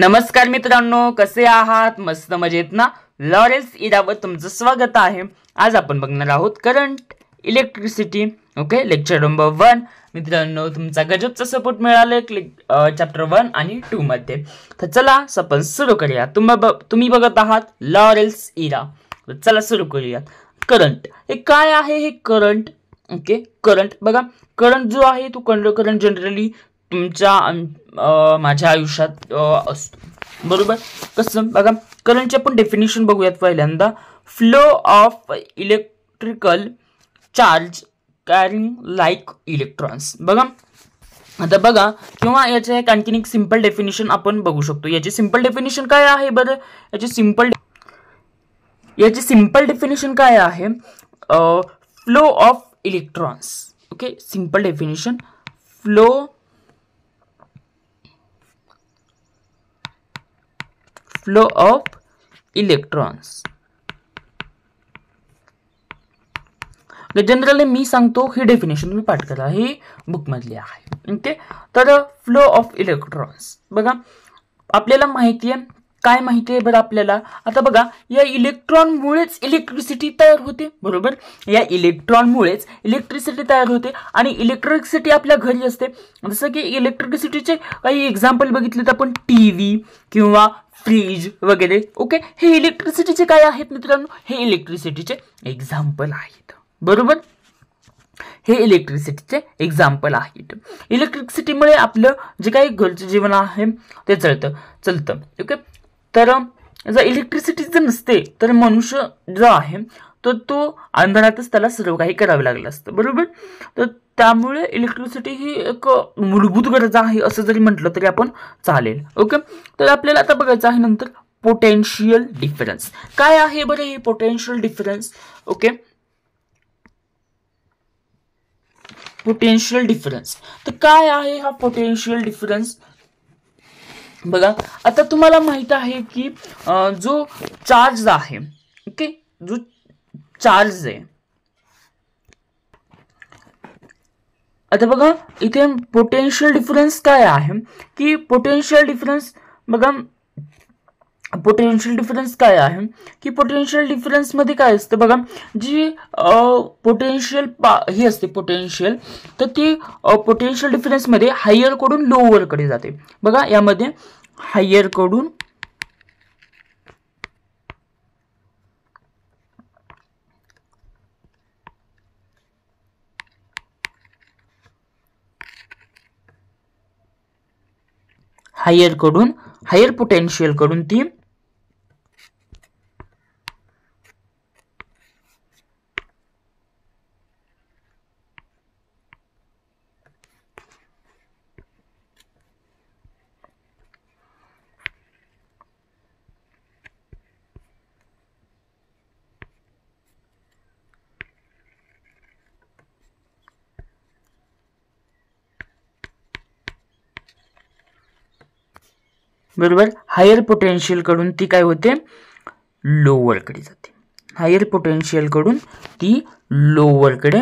नमस्कार मित्रांनो कसे आहात? मस्त मजेत ना? लॉरेन्स इरावर तुमचं स्वागत आहे. आज आपण बघणार आहोत current electricity okay lecture number one मित्रांनो तुमचा गजबचा सपोर्ट मिळाले चॅप्टर वन आणि टू मध्ये. तर चला सपन सुरू करूया. तुम्ही ब- तुम्ही बघत आहात लॉरेल्स इरा. तर चला सुरू करूयात. करंट हे काय आहे हे करंट ओके करंट बघा करंट जो आहे तो करंट जनरली तुमच्या माझ्या आयुष्यात असतो. बरोबर? कसं? बघा करंटचे आपण डेफिनेशन बघूयात पहिल्यांदा. Flow of electrical charge carrying like electrons बघा. आता बघा किंवा याचे एक आणखीन एक सिंपल डेफिनेशन आपण बघू शकतो. याची सिंपल डेफिनेशन काय आहे बरं? याची सिंपल याची सिंपल डेफिनेशन काय आहे? Flow of electrons okay simple definition flow flow of electrons generally मी सांगतो ही डेफिनेशन तुम्ही पाठ करा. ही बुकमधली आहे. ओके तर फ्लो ऑफ इलेक्ट्रॉन्स बघा आपल्याला माहिती आहे काय माहिती आहे बरं आपल्याला? आता बघा या इलेक्ट्रॉनमुळेच इलेक्ट्रिसिटी तयार होते बरोबर? या इलेक्ट्रॉनमुळेच इलेक्ट्रिसिटी तयार होते आणि इलेक्ट्रिसिटी आपल्या घरी असते. जसं की इलेक्ट्रिसिटीचे काही एक्झाम्पल बघितले तर आपण टी व्ही किंवा फ्रीज वगैरे ओके हे इलेक्ट्रिसिटीचे काय आहेत मित्रांनो? हे इलेक्ट्रिसिटीचे एक्झाम्पल आहेत बरोबर? हे इलेक्ट्रिसिटीचे एक्झाम्पल आहेत. इलेक्ट्रिसिटीमुळे आपलं जे काही घरचं जीवन आहे ते चलतं चलतं ओके तर जर इलेक्ट्रिसिटी जर नसते तर मनुष्य जो आहे तर तो अंधारातच त्याला सर्व काही करावे लागलं असतं. बरोबर? तर त्यामुळे इलेक्ट्रिसिटी ही एक मूलभूत गरज आहे असं जरी म्हटलं तरी आपण चालेल. ओके तर आपल्याला आता बघायचं आहे नंतर पोटेन्शियल डिफरन्स काय आहे बरं हे potential difference okay potential difference तर काय आहे हा पोटेन्शियल डिफरन्स बघा आता तुम्हाला माहीत आहे की जो चार्ज आहे ओके जो चार्ज आहे. आता बघा इथे पोटेन्शियल डिफरन्स काय आहे? की पोटेन्शियल डिफरन्स बघा पोटेन्शियल डिफरन्स काय आहे? की पोटेन्शियल डिफरन्समध्ये काय असतं बघा जी पोटेन्शियल पा ही असते पोटेन्शियल तर ती पोटेन्शियल डिफरन्समध्ये हायरकडून लोअरकडे जाते. बघा यामध्ये हायरकडून हायरकडून हायर पोटेन्शियलकडून ती बरोबर? हायर पोटेन्शियलकडून ती काय होते? लोअरकडे जाते. हायर पोटेन्शियलकडून ती लोअरकडे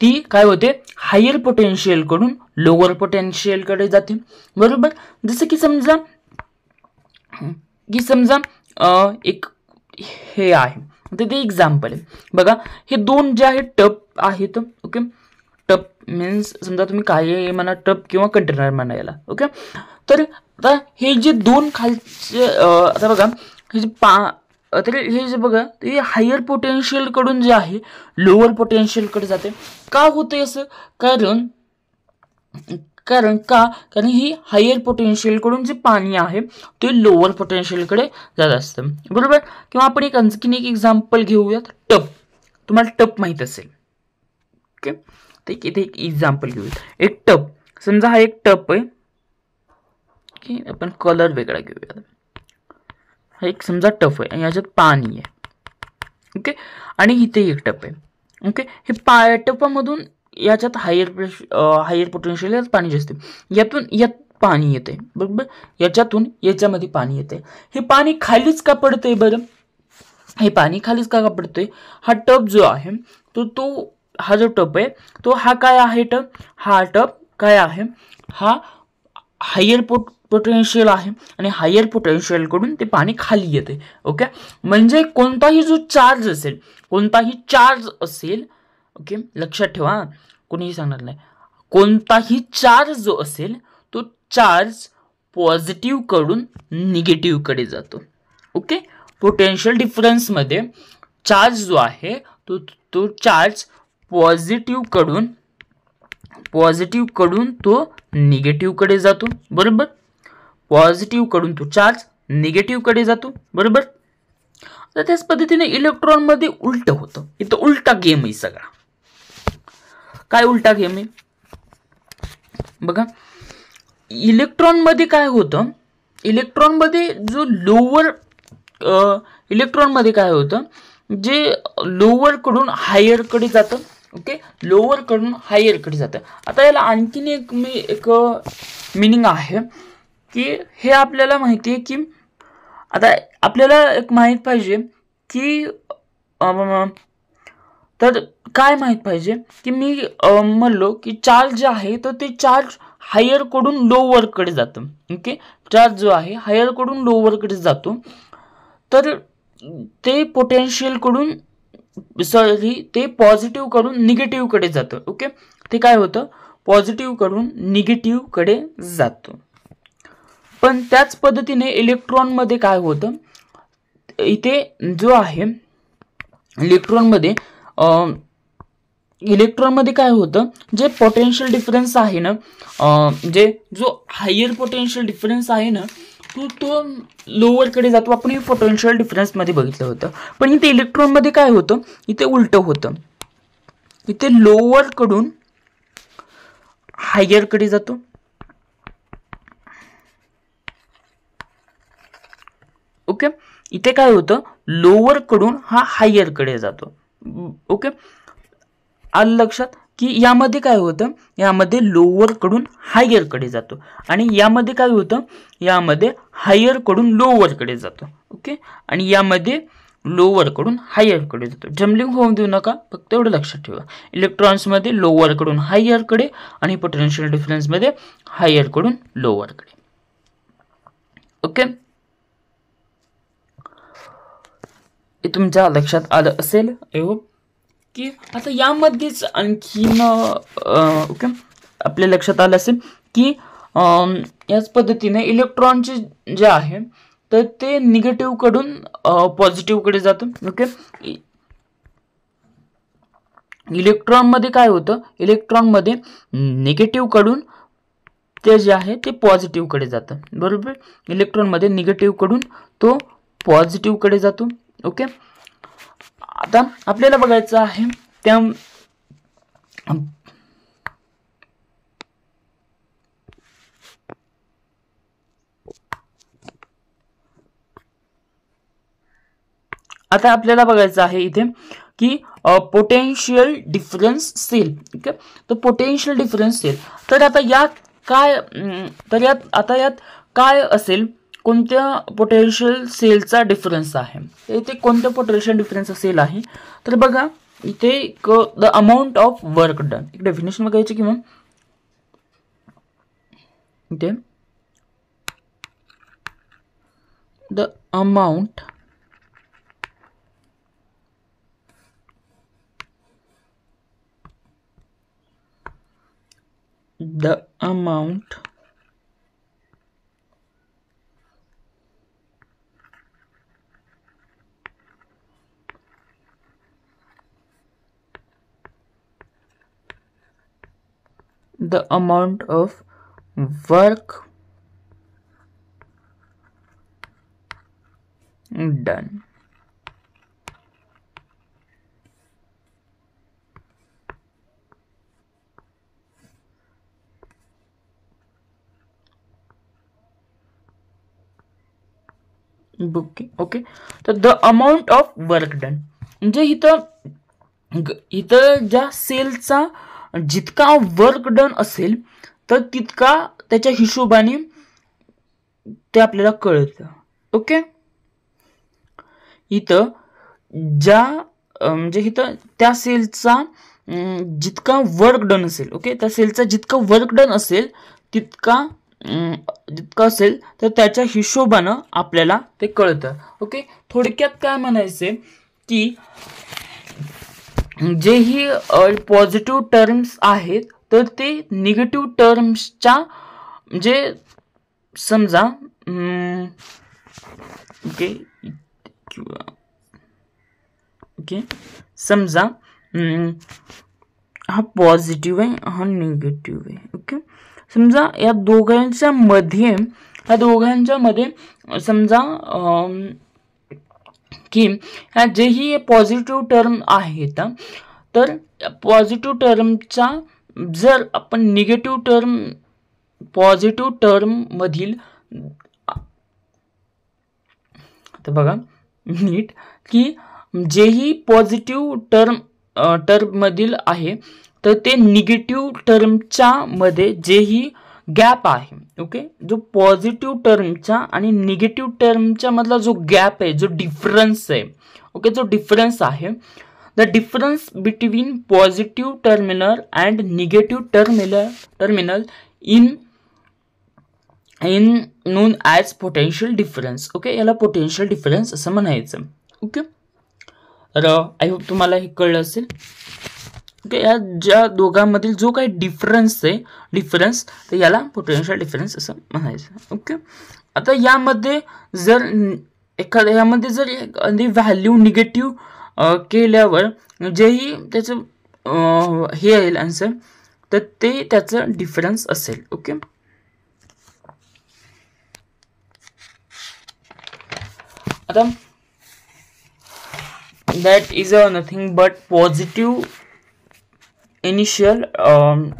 ती काय होते? हायर पोटेन्शियलकडून लोअर पोटेन्शियलकडे जाते. बरोबर? जसं की समजा की समजा एक हे आहे. तर ते एक्झाम्पल आहे. बघा हे दोन जे आहेत टप आहेत ओके टप मीन्स समजा तुम्ही काय म्हणा टप किंवा कंटेनर म्हणा याला ओके तर आता हे जे दोन खालचे आता बघा हे जे पा तर हे जे बघा ते हायर पोटेन्शियलकडून जे आहे लोअर पोटेन्शियलकडे जाते. का होते असं? कारण कारण का? कारण ही हायर पोटेन्शियलकडून जे पाणी आहे ते लोअर पोटेन्शियलकडे जात असतं. बरोबर? किंवा आपण एक आणखीन एक एक्झाम्पल घेऊयात. टप. तुम्हाला टप माहीत असेल. ओके? तर इथे एक एक्झाम्पल घेऊया एक टप. समजा हा एक टप आहे. की आपण कलर वेगळा घेऊयात. हा एक समजा टप आहे. आणि याच्यात पाणी आहे. ओके? आणि इथे एक टप आहे. ओके? हे पा टपामधून याच्यात हायर प्रेश हायर पोटेन्शियल यात पाणी जास्त यातून यात पाणी येते. बरोबर? याच्यातून याच्यामध्ये पाणी येते. हे पाणी खालीच का पडतंय बरं? हे पाणी खालीच का का पडतंय? हा टप जो आहे तो तो हा जो टप आहे तो हा काय आहे टप हा टप काय आहे? हा हायर पोट पोटेन्शियल आहे आणि हायर पोटेन्शियलकडून ते पाणी खाली येते. ओके? म्हणजे कोणताही जो चार्ज असेल कोणताही चार्ज असेल ओके? लक्षात ठेवा कोणीही सांगणार नाही. कोणताही चार्ज जो असेल तो चार्ज पॉझिटिव्हकडून निगेटिव्हकडे जातो. ओके? पोटेन्शियल डिफरन्समध्ये चार्ज जो आहे तो तो चार्ज पॉझिटिव्हकडून पॉझिटिव्हकडून तो निगेटिव्हकडे जातो. बरोबर? पॉझिटिव्हकडून तो चार्ज निगेटिव्हकडे जातो. बरोबर? तर त्याच पद्धतीने इलेक्ट्रॉनमध्ये उलट होतं. इथं उलटा गेम आहे सगळा. काय उलटा गेम आहे बघा. इलेक्ट्रॉनमध्ये काय होतं? इलेक्ट्रॉनमध्ये जो लोअर इलेक्ट्रॉनमध्ये काय होतं? जे लोअरकडून हायरकडे जातं ओके लोअरकडून हायरकडे जातं. आता याला आणखीन एक मी एक मिनिंग आहे की हे आपल्याला माहिती आहे की आता आपल्याला एक माहीत पाहिजे की तर काय माहीत पाहिजे? की मी म्हणलो की चार्ज जे आहे तर ते चार्ज हायरकडून लोवरकडे जातं. ओके चार्ज जो आहे हायरकडून लोवरकडे जातो. तर ते पोटेन्शियलकडून सॉरी ते पॉझिटिव्हकडून निगेटिव्हकडे जातं. ओके ते काय होतं? पॉझिटिव्हकडून निगेटिव्हकडे जातं. पण त्याच पद्धतीने इलेक्ट्रॉनमध्ये काय होतं? इथे जो आहे इलेक्ट्रॉनमध्ये इलेक्ट्रॉनमध्ये काय होतं? जे पोटेन्शियल डिफरन्स आहे ना जे जो हायर पोटेन्शियल डिफरन्स आहे ना तो तो लोअरकडे जातो. आपण हे पोटेन्शियल डिफरन्समध्ये बघितलं होतं. पण इथे इलेक्ट्रॉनमध्ये काय होतं? इथे उलटं होतं. इथे लोअरकडून हायरकडे जातो. ओके इथे काय होतं? लोअरकडून हा हायरकडे जातो. ओके? आलं लक्षात? की यामध्ये काय होतं? यामध्ये लोअरकडून हायरकडे जातो. आणि यामध्ये काय होतं? यामध्ये हायरकडून लोअरकडे जातो. ओके? आणि यामध्ये लोअरकडून हायरकडे जातो. जम्बलिंग होऊन देऊ नका. फक्त एवढं लक्षात ठेवा. इलेक्ट्रॉन्समध्ये लोअरकडून हायरकडे आणि पोटेन्शियल डिफरन्समध्ये हायरकडून लोअरकडे ओके? हे तुमच्या लक्षात आलं असेल? आय होप की आता यामध्येच आणखीन ओके. आपल्या लक्षात आलं असेल की याच पद्धतीने इलेक्ट्रॉनचे जे आहे तर ते निगेटिव्हकडून पॉझिटिव्हकडे जातं ओके. इलेक्ट्रॉनमध्ये काय होतं? इलेक्ट्रॉनमध्ये निगेटिव्हकडून ते जे आहे ते पॉझिटिव्हकडे जातं. बरोबर? इलेक्ट्रॉनमध्ये निगेटिव्हकडून तो पॉझिटिव्हकडे जातो. ओके? आता आपल्याला बघायचं आहे त्या आता आपल्याला बघायचं आहे इथे की पोटेन्शियल डिफरन्स सेल ओके? तर पोटेन्शियल डिफरन्स सेल तर आता यात काय तर यात आता यात काय असेल? कोणत्या पोटेन्शियल सेलचा डिफरन्स आहे? इथे कोणत्या पोटेन्शियल डिफरन्स सेल आहे? तर बघा the amount of work done एक डेफिनेशन बघायची किंवा? इथे. The amount the amount the amount of work done. Okay okay तर the amount of work done म्हणजे इथं इथं ज्या सेलचा जितका वर्क डन असेल तर तितका त्याच्या हिशोबाने ते आपल्याला कळतं. ओके इथं ज्या म्हणजे इथं त्या सेलचा जितका वर्क डन असेल ओके त्या सेलचा जितका वर्क डन असेल तितका जितका असेल तर त्याच्या हिशोबानं आपल्याला ते कळतं. ओके थोडक्यात काय म्हणायचे की जेही पॉझिटिव्ह टर्म्स आहेत तर ते निगेटिव्ह टर्म्सच्या म्हणजे समजा ओके किंवा ओके समजा हा पॉझिटिव्ह आहे हा निगेटिव्ह आहे ओके? समजा या दोघांच्या मध्ये या दोघांच्या मध्ये समजा की ह्या जेही पॉझिटिव्ह टर्म आहेत तर पॉझिटिव्ह टर्मचा जर आपण निगेटिव्ह टर्म पॉझिटिव्ह टर्म मधील तर बघा नीट की जेही पॉझिटिव्ह टर्म टर्ममधील आहे तर ते निगेटिव्ह टर्मच्या मध्ये जेही गॅप आहे ओके? जो पॉझिटिव्ह टर्मच्या आणि निगेटिव्ह टर्मच्या मधला जो गॅप आहे जो डिफरन्स आहे ओके? जो डिफरन्स आहे the difference between positive terminal and negative terminal terminal in in known as potential difference okay? याला पोटेन्शियल डिफरन्स असं म्हणायचं ओके? तर आय होप तुम्हाला हे कळलं असेल. ओके या ज्या दोघांमधील जो काही डिफरन्स आहे डिफरन्स तर याला पोटेन्शियल डिफरन्स असं म्हणायचं. ओके आता यामध्ये जर एखाद्या यामध्ये जर एखादी व्हॅल्यू निगेटिव्ह केल्यावर जेही त्याचं हे येईल आन्सर तर ते त्याचं डिफरन्स असेल. ओके आता that is a nothing but positive initial um,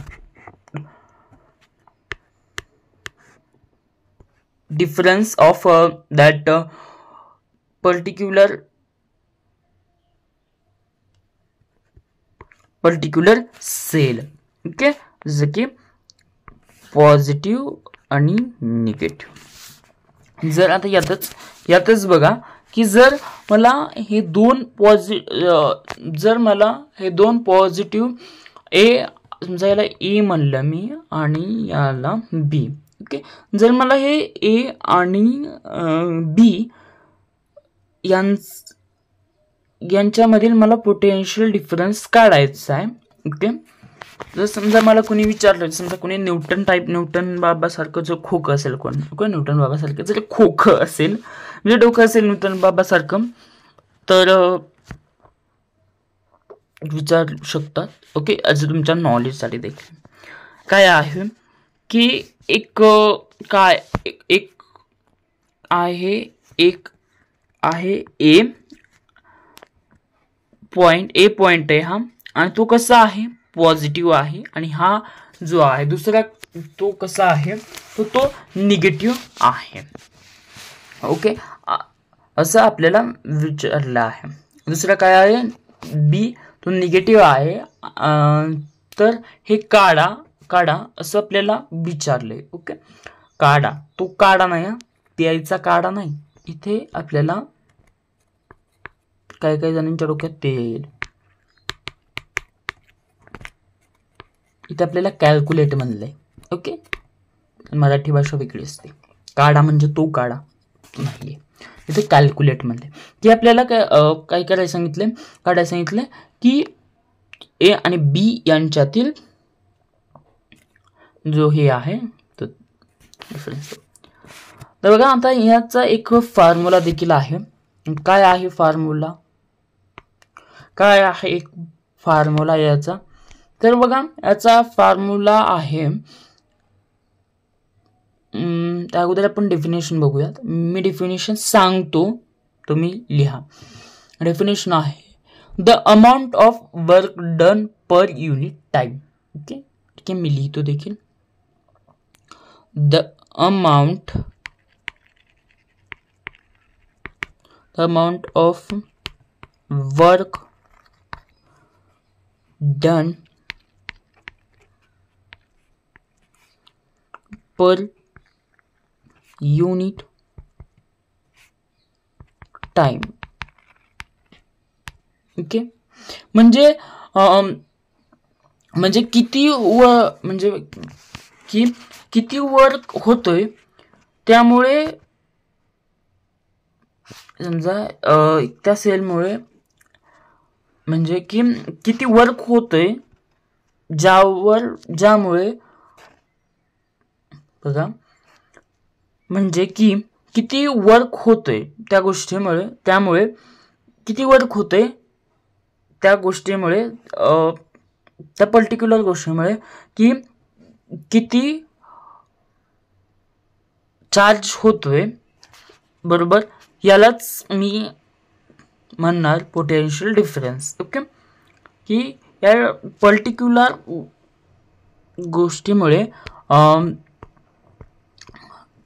difference of uh, that uh, particular particular cell okay जसं की पॉझिटिव्ह आणि निगेटिव्ह जर आता यातच यातच बघा की जर मला हे दोन पॉझि जर मला हे दोन पॉझिटिव्ह ए समजा याला ए म्हणलं मी आणि याला बी ओके जर मला हे ए आणि बी यां यांच्यामधील मला पोटेन्शियल डिफरन्स काढायचा आहे. ओके जर समजा मला कोणी विचारलं समजा कोणी न्यूटन टाईप न्यूटन बाबासारखं जो खोखं असेल कोण? ओके न्यूटन बाबासारखं जर खोखं असेल म्हणजे डोकं असेल न्यूटन बाबासारखं तर विचारू शकतात. ओके आज तुमच्या नॉलेजसाठी देखील. काय आहे की एक काय एक- एक आहे एक आहे ए पॉईंट ए पॉईंट आहे हा. आणि तो कसा आहे? पॉझिटिव्ह आहे. आणि हा जो आहे दुसरा तो कसा आहे? तो तो निगेटिव्ह आहे. ओके असं आपल्याला विचारलं आहे. दुसरं काय आहे? बी तो निगेटिव्ह आहे. तर हे काढा काढा असं आपल्याला विचारलंय. ओके काढा. तो काढा नाही हा. प्यायचा काढा नाही. इथे आपल्याला काही काही जणांच्या डोक्यात ते येईल. इथे आपल्याला कॅल्क्युलेट म्हणलंय. ओके मराठी भाषा वेगळी असते. काढा म्हणजे तो काढा. नाहीये. इथे कॅल्क्युलेट म्हणले आपल्याला काय काय करायला सांगितले काढायला सांगितले की ए आणि बी यांच्यातील जो हे आहे तो डिफरन्स तर बघा आता याचा एक फॉर्म्युला देखील आहे. काय आहे फॉर्म्युला काय आहे एक फॉर्म्युला याचा? तर बघा याचा फॉर्म्युला आहे अगोदर आपण डेफिनेशन बघूयात मी डेफिनेशन सांगतो तुम्ही लिहा डेफिनेशन आहे the amount of work done per unit time okay ठीक आहे मी लिहितो देखील the amount the amount of work done per unit time okay? म्हणजे म्हणजे किती व म्हणजे की किती वर्क होतोय त्यामुळे समजा त्या सेलमुळे म्हणजे की किती वर्क होतोय ज्यावर ज्यामुळे बघा म्हणजे की किती वर्क होतोय त्या गोष्टीमुळे त्यामुळे किती वर्क होते त्या गोष्टीमुळे त्या पर्टिक्युलर गोष्टीमुळे की किती चार्ज होतोय बरोबर? यालाच मी म्हणणार पोटेन्शियल डिफरन्स ओके की या पर्टिक्युलर गोष्टीमुळे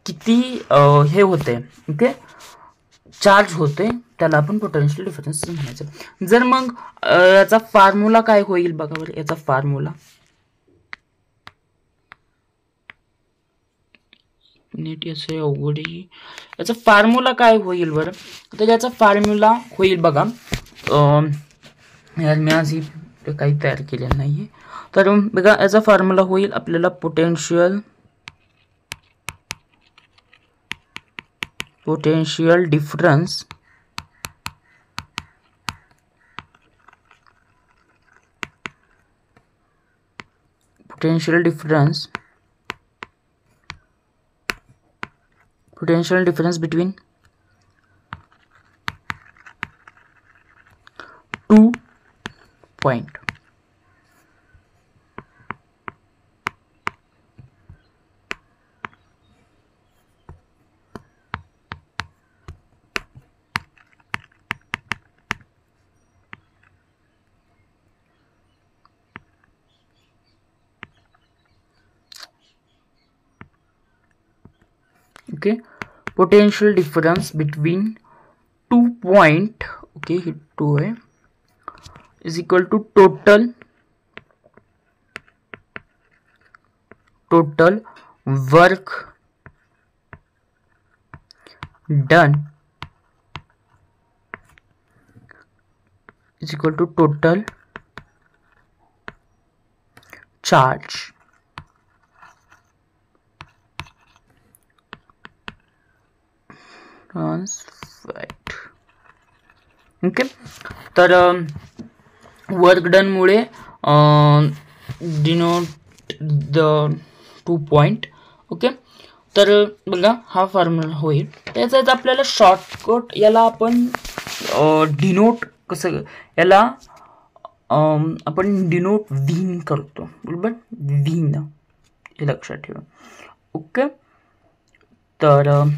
किती हे होते ओके चार्ज होते त्याला आपण पोटेन्शियल डिफरन्स म्हणायचं. जर मग याचा फॉर्म्युला काय होईल बघा बरं याचा फॉर्म्युला नीट याचे अवघड याचा फॉर्म्युला काय होईल बरं? तर याचा फॉर्म्युला होईल बघा यार मी आज ही काही तयार केलेलं नाही तर बघा याचा फॉर्म्युला होईल आपल्याला potential potential difference. Potential difference. Potential difference between two point okay potential difference between two point okay two है is equal to total total work done is equal to total charge transferred okay तर work डनमुळे denote the two point okay तर बघा हा formula होईल. त्याचा आपल्याला shortcut याला आपण uh, डिनोट कसं याला um, आपण डिनोट व्हीन करतो. बरोबर? व्हीन हे लक्षात ठेवा. ओके तर um,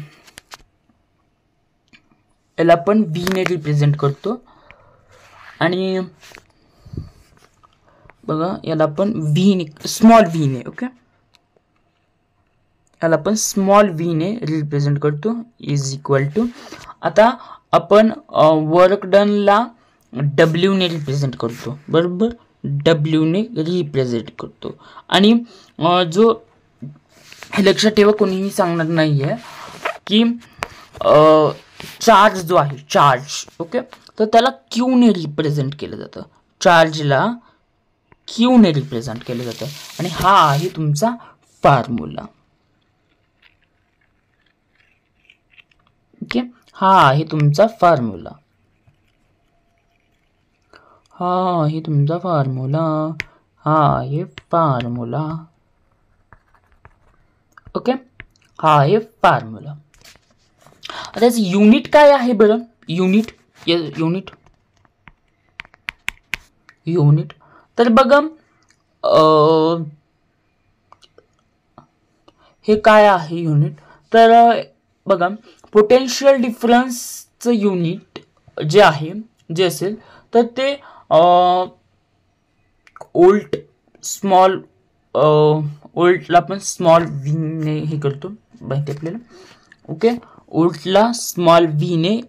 याला आपण व्हीने रिप्रेझेंट करतो. आणि बघा याला आपण व्हीने स्मॉल व्हीने ओके याला आपण स्मॉल व्हीने रिप्रेझेंट करतो. इज इक्वल टू आता आपण वर्क डनला डब्ल्यूने रिप्रेझेंट करतो. बरोबर? डब्ल्यूने रिप्रेझेंट करतो. आणि जो हे लक्षात ठेवा कोणीही सांगणार नाही आहे की चार्ज जो आहे चार्ज ओके? तर त्याला क्यूने रिप्रेझेंट केलं जातं. चार्जला क्यूने रिप्रेझेंट केलं जातं. आणि हा आहे तुमचा फॉर्म्युला ओके? हा आहे तुमचा फॉर्म्युला हा आहे तुमचा फॉर्म्युला हा आहे फॉर्म्युला ओके? हा आहे फॉर्म्युला आता युनिट काय आहे बरं? युनिट युनिट युनिट तर बघा हे काय आहे युनिट तर बघा पोटेन्शियल डिफरन्सचं युनिट जे आहे जे असेल तर ते ओल्ट स्मॉल ओल्टला आपण स्मॉल व्हीने हे करतो माहिती आपल्याला? ओके ओल्टला स्मॉल व्हीने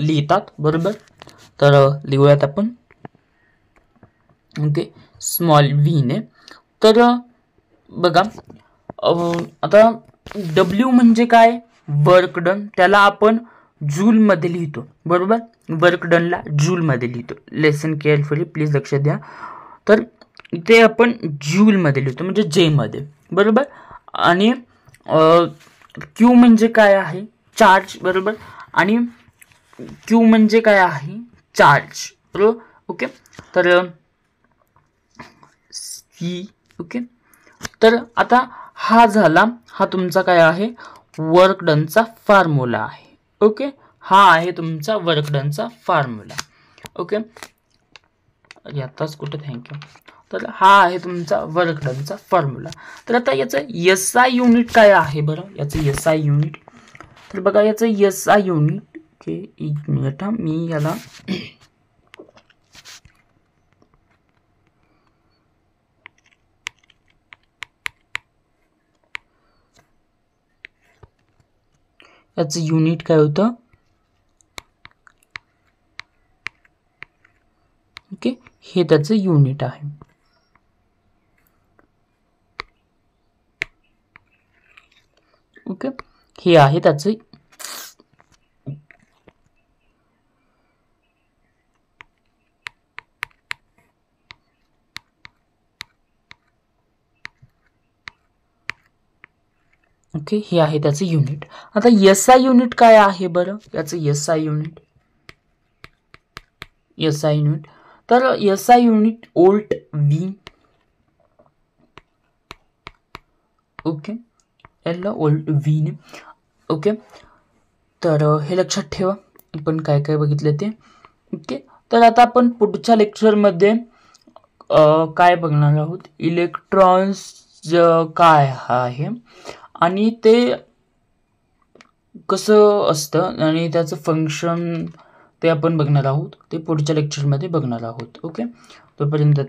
लिहितात बरोबर? तर लिहूयात आपण. ओके स्मॉल व्हीने तर बघा आता डब्ल्यू म्हणजे काय? वर्क डन त्याला आपण जूलमध्ये लिहितो बरोबर? वर्क डनला जूलमध्ये लिहितो. लेसन केअरफुली प्लीज लक्ष द्या. तर इथे आपण जूलमध्ये लिहितो म्हणजे जेमध्ये बरोबर? आणि क्यू म्हणजे काय आहे? चार्ज बरोबर? आणि क्यू म्हणजे काय आहे? चार्ज. बरोबर ओके? तर सी ओके? तर आता हा झाला हा तुमचा काय आहे? वर्क डनचा फॉर्म्युला आहे. ओके? हा आहे तुमचा वर्क डनचा फॉर्म्युला ओके? आताच कुठे? थँक्यू तर हा आहे तुमचा वर्क डनचा फॉर्म्युला तर आता याचं एस आय युनिट काय आहे बरं? याचं एस आय युनिट तर बघा याचं यस आय युनिट ओके एक मिनिट हा मी याला याचं युनिट काय होतं? ओके हे त्याचं युनिट आहे. ओके हे आहे त्याचं ओके हे आहे त्याचं युनिट आता एस आय युनिट काय आहे बरं? याचं S I unit S I unit तर S I unit volt V okay याला ओल्ट व्हीने ओके तर हे लक्षात ठेवा. आपण काय काय बघितलं ते. ओके तर आता आपण पुढच्या लेक्चरमध्ये काय बघणार आहोत? इलेक्ट्रॉन्स काय आहे? आणि ते कसं असतं आणि त्याचं फंक्शन ते आपण बघणार आहोत. ते पुढच्या लेक्चरमध्ये बघणार आहोत. ओके तोपर्यंत